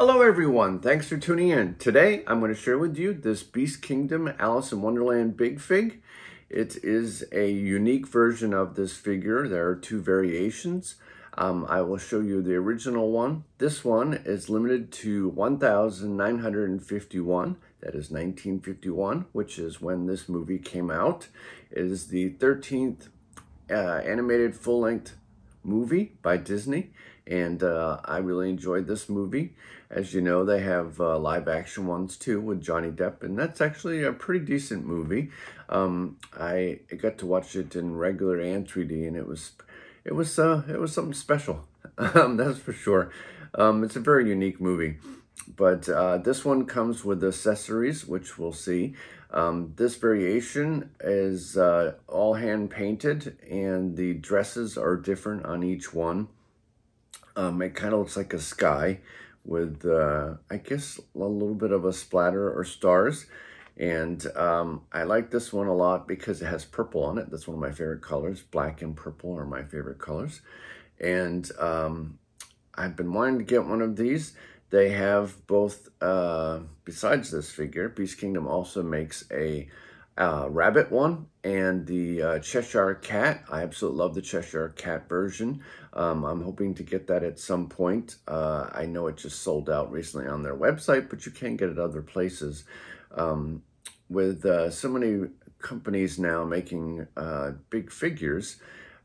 Hello everyone, thanks for tuning in. Today I'm going to share with you this Beast Kingdom Alice in Wonderland Big Fig. It is a unique version of this figure. There are two variations. Um, I will show you the original one. This one is limited to 1,951. That is 1951, which is when this movie came out. It is the 13th uh, animated full-length movie by Disney, and uh, I really enjoyed this movie. As you know, they have uh, live action ones too with Johnny Depp, and that's actually a pretty decent movie. Um, I got to watch it in regular and 3D, and it was it was uh, it was something special. um, that's for sure. Um, it's a very unique movie. But uh, this one comes with accessories, which we'll see. Um, this variation is uh, all hand painted, and the dresses are different on each one. Um, it kind of looks like a sky with, uh, I guess, a little bit of a splatter or stars. And um, I like this one a lot because it has purple on it. That's one of my favorite colors. Black and purple are my favorite colors. And um, I've been wanting to get one of these. They have both, uh, besides this figure, Beast Kingdom also makes a uh, rabbit one and the uh, Cheshire Cat. I absolutely love the Cheshire Cat version. Um, I'm hoping to get that at some point. Uh, I know it just sold out recently on their website, but you can get it other places. Um, with uh, so many companies now making uh, big figures,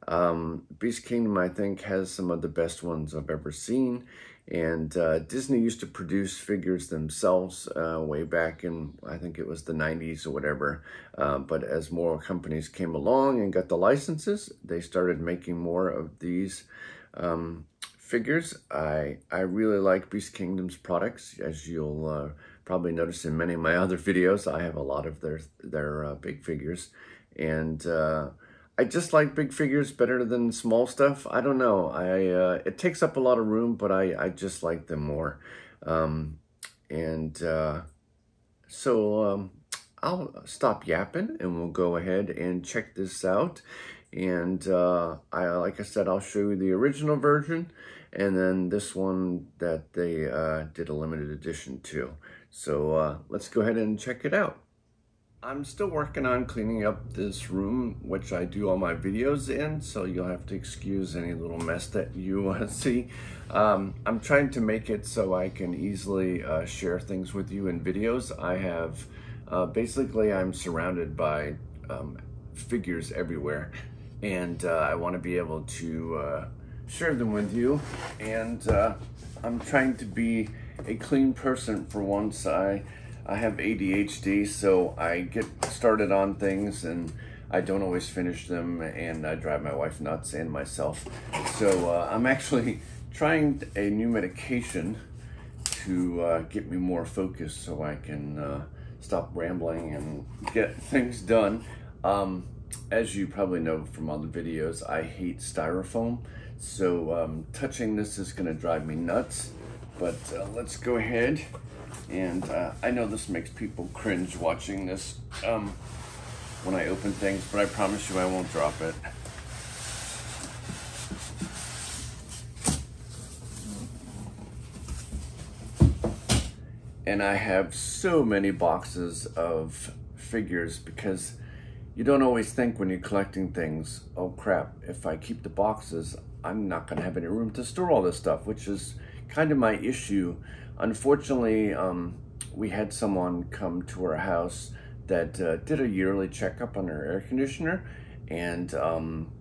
um, Beast Kingdom, I think, has some of the best ones I've ever seen. And uh, Disney used to produce figures themselves uh, way back in, I think it was the 90s or whatever. Uh, but as more companies came along and got the licenses, they started making more of these um, figures. I, I really like Beast Kingdom's products, as you'll uh, probably notice in many of my other videos. I have a lot of their, their uh, big figures. And uh, I just like big figures better than small stuff. I don't know. I uh, It takes up a lot of room, but I, I just like them more. Um, and uh, so um, I'll stop yapping and we'll go ahead and check this out. And uh, I, like I said, I'll show you the original version and then this one that they uh, did a limited edition to. So uh, let's go ahead and check it out. I'm still working on cleaning up this room, which I do all my videos in, so you'll have to excuse any little mess that you uh, see. Um, I'm trying to make it so I can easily uh, share things with you in videos. I have, uh, basically I'm surrounded by um, figures everywhere, and uh, I want to be able to uh, share them with you, and uh, I'm trying to be a clean person for once. I I have ADHD, so I get started on things and I don't always finish them and I drive my wife nuts and myself. So uh, I'm actually trying a new medication to uh, get me more focused so I can uh, stop rambling and get things done. Um, as you probably know from other videos, I hate styrofoam. So um, touching this is gonna drive me nuts. But uh, let's go ahead and uh, I know this makes people cringe watching this um, when I open things, but I promise you I won't drop it. And I have so many boxes of figures because you don't always think when you're collecting things, oh crap, if I keep the boxes, I'm not gonna have any room to store all this stuff, which is kind of my issue Unfortunately, um, we had someone come to our house that uh, did a yearly checkup on our air conditioner and um,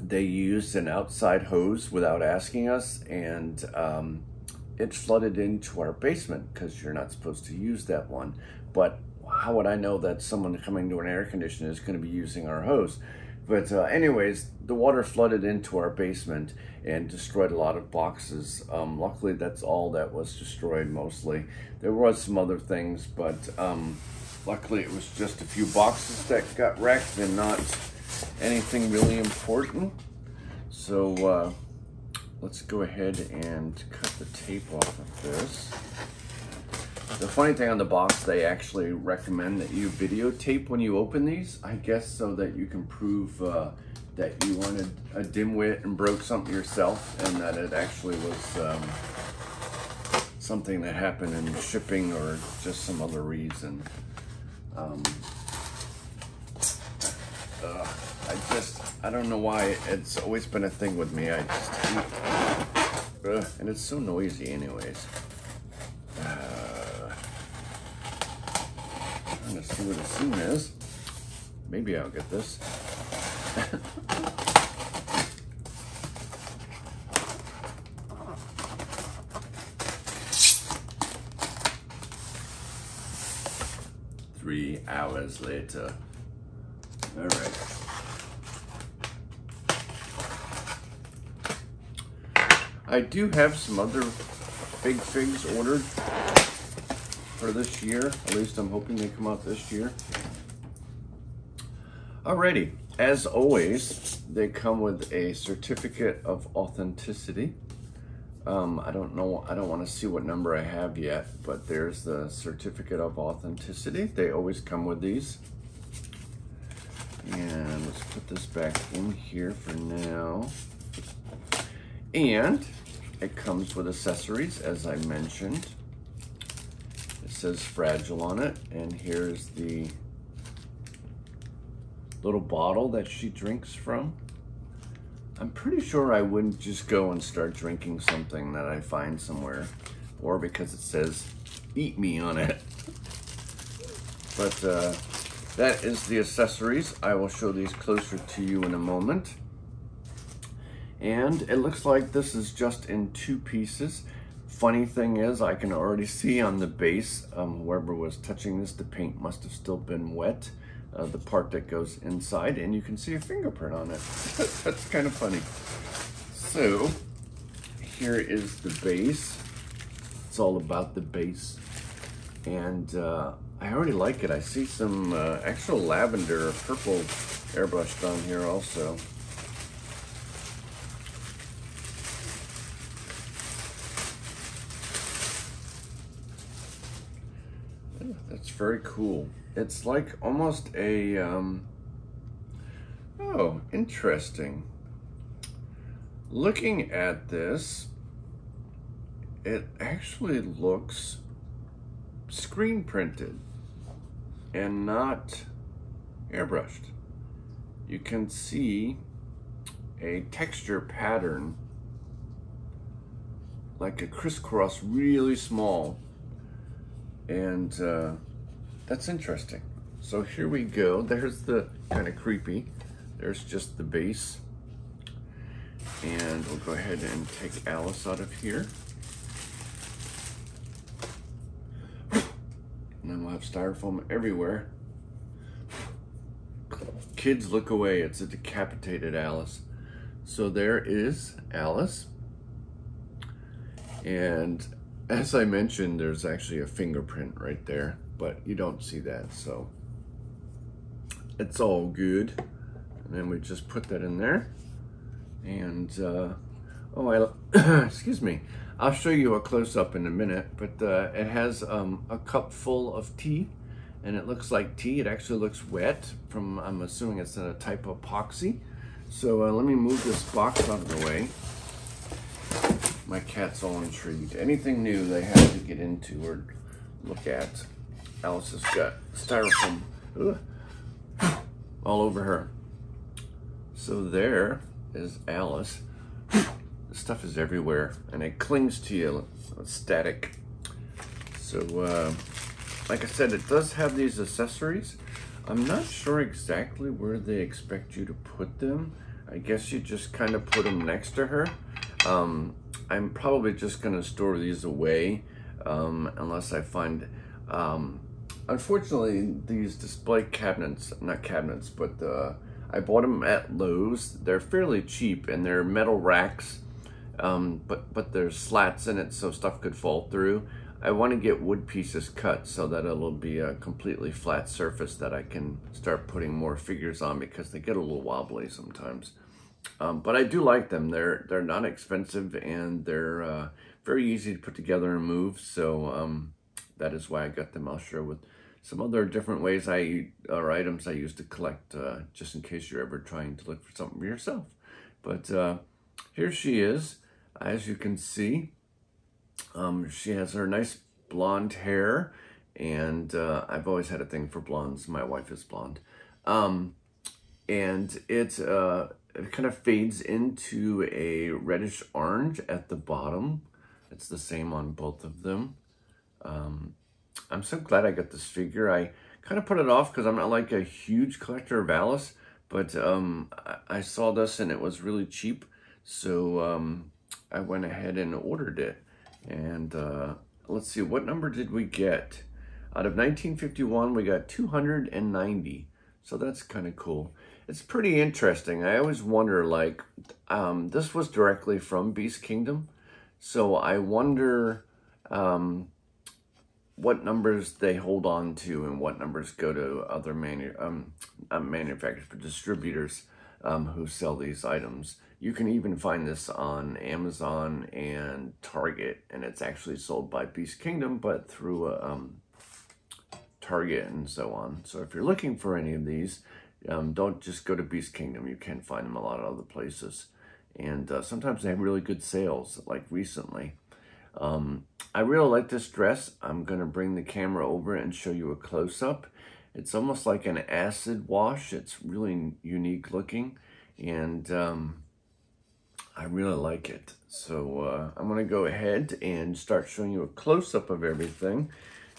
they used an outside hose without asking us and um, it flooded into our basement because you're not supposed to use that one. But how would I know that someone coming to an air conditioner is going to be using our hose? But uh, anyways, the water flooded into our basement and destroyed a lot of boxes. Um, luckily, that's all that was destroyed mostly. There was some other things, but um, luckily it was just a few boxes that got wrecked and not anything really important. So uh, let's go ahead and cut the tape off of this. The funny thing on the box, they actually recommend that you videotape when you open these, I guess so that you can prove uh, that you wanted a dimwit and broke something yourself and that it actually was um, something that happened in shipping or just some other reason. Um, uh, I just, I don't know why it's always been a thing with me. I just uh, and it's so noisy anyways. Trying to see what a seam is. Maybe I'll get this. Three hours later. All right. I do have some other big figs ordered for this year. At least I'm hoping they come out this year. Alrighty, as always, they come with a certificate of authenticity. Um, I don't know, I don't want to see what number I have yet, but there's the certificate of authenticity. They always come with these. And let's put this back in here for now. And it comes with accessories, as I mentioned. Says Fragile on it, and here's the little bottle that she drinks from. I'm pretty sure I wouldn't just go and start drinking something that I find somewhere, or because it says eat me on it. But uh, that is the accessories. I will show these closer to you in a moment. And it looks like this is just in two pieces. Funny thing is, I can already see on the base, um, whoever was touching this, the paint must have still been wet, uh, the part that goes inside, and you can see a fingerprint on it. That's kind of funny. So, here is the base. It's all about the base. And uh, I already like it. I see some uh, actual lavender purple airbrushed on here also. That's very cool. It's like almost a, um, oh, interesting. Looking at this, it actually looks screen printed and not airbrushed. You can see a texture pattern like a crisscross really small and uh, that's interesting. So here we go. There's the kind of creepy. There's just the base. And we'll go ahead and take Alice out of here. And then we'll have styrofoam everywhere. Kids look away, it's a decapitated Alice. So there is Alice. And as I mentioned, there's actually a fingerprint right there, but you don't see that, so it's all good. And then we just put that in there. And, uh, oh, I, excuse me. I'll show you a close-up in a minute, but uh, it has um, a cup full of tea, and it looks like tea. It actually looks wet from, I'm assuming it's a type of epoxy. So uh, let me move this box out of the way my cat's all intrigued. Anything new they have to get into or look at. Alice has got styrofoam ugh, all over her. So there is Alice. The stuff is everywhere and it clings to you. Static. So, uh, like I said, it does have these accessories. I'm not sure exactly where they expect you to put them. I guess you just kind of put them next to her. Um, I'm probably just going to store these away um, unless I find... Um, unfortunately, these display cabinets, not cabinets, but uh, I bought them at Lowe's. They're fairly cheap and they're metal racks, um, but, but there's slats in it so stuff could fall through. I want to get wood pieces cut so that it'll be a completely flat surface that I can start putting more figures on because they get a little wobbly sometimes. Um, but I do like them. They're they're not expensive and they're uh, very easy to put together and move. So um, that is why I got them. I'll share with some other different ways I or items I use to collect, uh, just in case you're ever trying to look for something for yourself. But uh, here she is, as you can see. Um, she has her nice blonde hair, and uh, I've always had a thing for blondes. My wife is blonde. Um, and it, uh, it kind of fades into a reddish orange at the bottom. It's the same on both of them. Um, I'm so glad I got this figure. I kind of put it off because I'm not like a huge collector of Alice, but um, I, saw this and it was really cheap. So um, I went ahead and ordered it. And uh, let's see, what number did we get? Out of 1951, we got 290. So that's kind of cool. It's pretty interesting. I always wonder, like, um, this was directly from Beast Kingdom. So I wonder um, what numbers they hold on to and what numbers go to other manu um, manufacturers, but distributors um, who sell these items. You can even find this on Amazon and Target, and it's actually sold by Beast Kingdom, but through a, um, Target and so on. So if you're looking for any of these, um, don't just go to Beast Kingdom. You can find them a lot of other places. And uh, sometimes they have really good sales, like recently. Um, I really like this dress. I'm to bring the camera over and show you a close-up. It's almost like an acid wash. It's really unique looking. And um, I really like it. So uh, I'm to go ahead and start showing you a close-up of everything.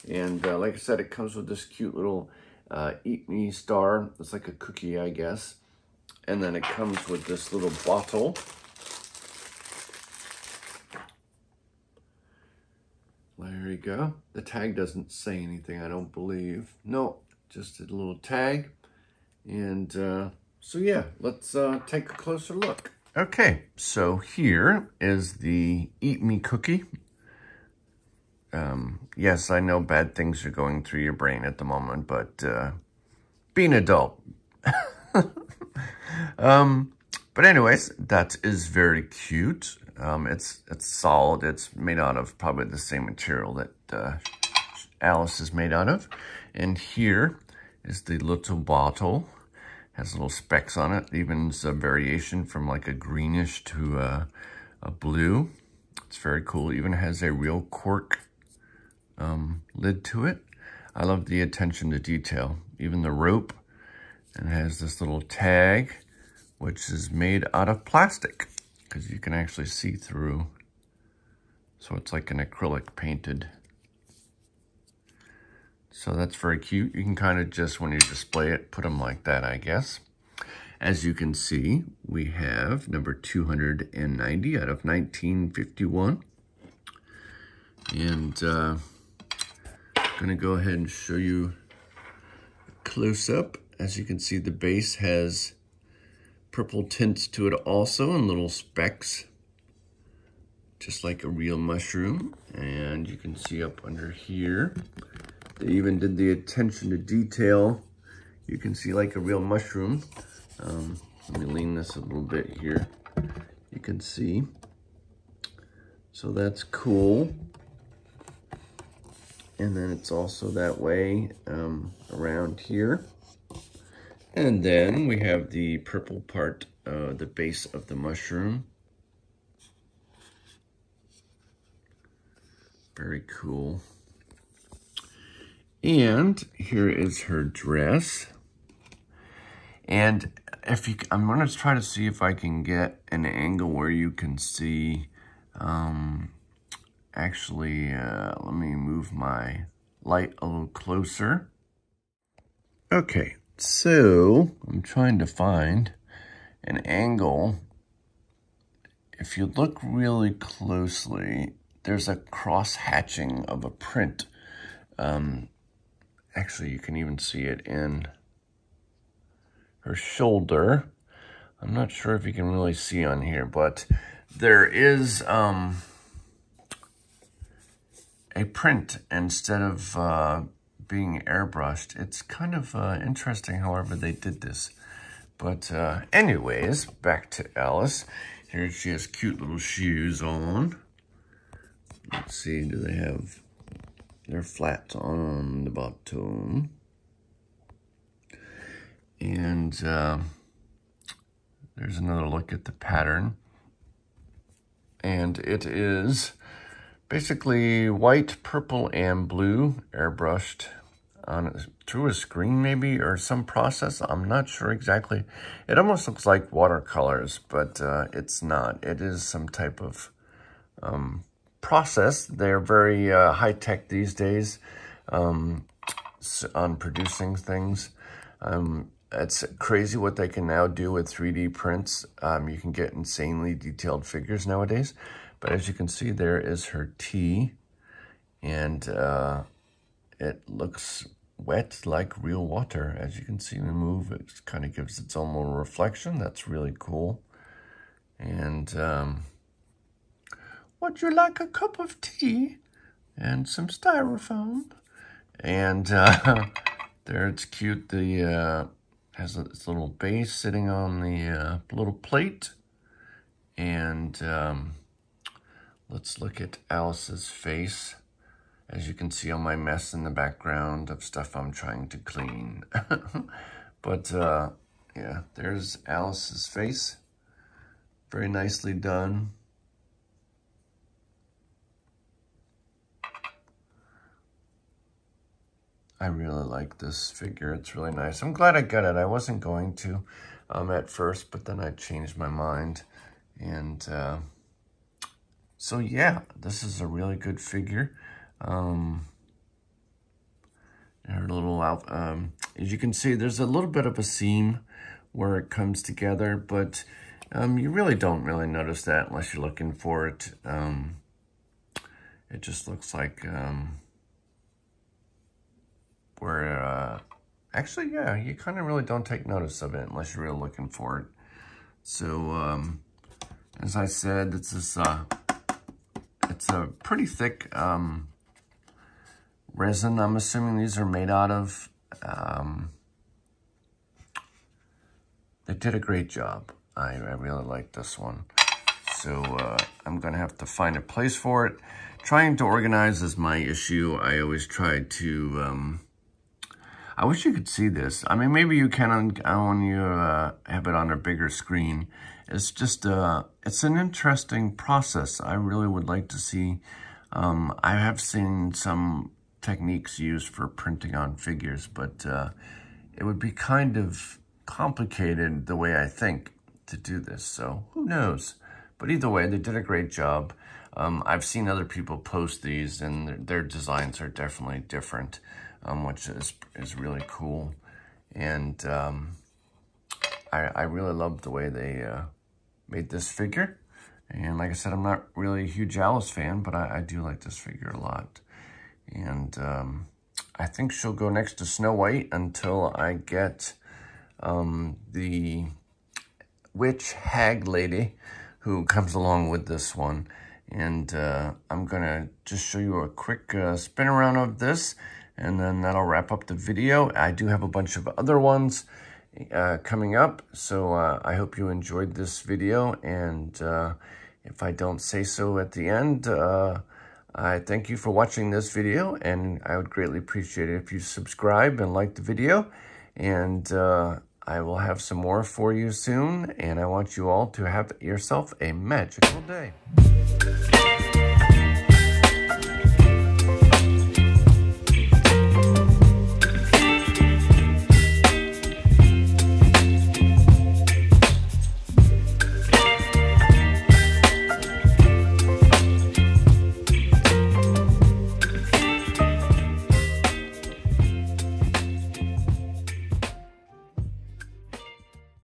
And uh, like I said, it comes with this cute little uh, Eat Me star. It's like a cookie, I guess. And then it comes with this little bottle. There you go. The tag doesn't say anything, I don't believe. No, just a little tag. And uh, so yeah, let's uh, take a closer look. Okay, so here is the Eat Me cookie. Um, yes, I know bad things are going through your brain at the moment, but uh, be an adult. um, but anyways, that is very cute. Um, it's it's solid. It's made out of probably the same material that uh, Alice is made out of. And here is the little bottle. Has little specks on it. Even a variation from like a greenish to a, a blue. It's very cool. even has a real cork um, lid to it. I love the attention to detail. Even the rope. And has this little tag, which is made out of plastic because you can actually see through. So it's like an acrylic painted. So that's very cute. You can kind of just, when you display it, put them like that, I guess. As you can see, we have number 290 out of 1951. And uh, I'm going to go ahead and show you a close up. As you can see, the base has purple tints to it also and little specks, just like a real mushroom. And you can see up under here, they even did the attention to detail. You can see like a real mushroom. Um, let me lean this a little bit here. You can see. So that's cool. And then it's also that way um, around here. And then we have the purple part, uh, the base of the mushroom. Very cool. And here is her dress. And if you, I'm going to try to see if I can get an angle where you can see, um, actually, uh, let me move my light a little closer. Okay, so I'm trying to find an angle. If you look really closely, there's a cross hatching of a print. Um, actually, you can even see it in her shoulder. I'm not sure if you can really see on here, but there is um, a print instead of uh, being airbrushed. It's kind of uh, interesting, however, they did this. But uh, anyways, back to Alice. Here she has cute little shoes on. Let's see, do they have their flats on the bottom? And uh, there's another look at the pattern. And it is basically white, purple, and blue airbrushed on through a screen maybe or some process. I'm not sure exactly. It almost looks like watercolors, but uh, it's not. It is some type of um, process. They're very uh, high tech these days um, on producing things. Um, it's crazy what they can now do with 3D prints. Um, you can get insanely detailed figures nowadays. But as you can see, there is her tea. And uh, it looks wet like real water. As you can see me move, it kind of gives its own little reflection. That's really cool. And um, would you like a cup of tea and some styrofoam? And uh, there it's cute. The uh, has this little base sitting on the uh, little plate. And um, let's look at Alice's face. As you can see on my mess in the background of stuff I'm trying to clean. but uh, yeah, there's Alice's face. Very nicely done. I really like this figure. It's really nice. I'm glad I got it. I wasn't going to um, at first, but then I changed my mind. And uh, so, yeah, this is a really good figure. Um, her little, um, as you can see, there's a little bit of a seam where it comes together, but um, you really don't really notice that unless you're looking for it. Um, it just looks like um, where, uh, actually, yeah, you kind of really don't take notice of it unless you're really looking for it. So, um, as I said, it's this, uh, it's a pretty thick, um, resin. I'm assuming these are made out of. Um, they did a great job. I, I really like this one. So uh, I'm going to have to find a place for it. Trying to organize is my issue. I always try to um, I wish you could see this. I mean, maybe you can on, when you uh, have it on a bigger screen. It's just, uh, it's an interesting process. I really would like to see, um, I have seen some techniques used for printing on figures, but uh, it would be kind of complicated the way I think to do this. So who knows? But either way, they did a great job. Um, I've seen other people post these and their, their designs are definitely different um, which is, is really cool. And um, I, I really love the way they uh, made this figure. And like I said, I'm not really a huge Alice fan, but I, I do like this figure a lot. And um, I think she'll go next to Snow White until I get um, the witch hag lady who comes along with this one. And uh, I'm going to just show you a quick uh, spin around of this and then that'll wrap up the video. I do have a bunch of other ones uh, coming up, so uh, I hope you enjoyed this video, and uh, if I don't say so at the end, uh, I thank you for watching this video, and I would greatly appreciate it if you subscribe and like the video, and uh, I will have some more for you soon, and I want you all to have yourself a magical day.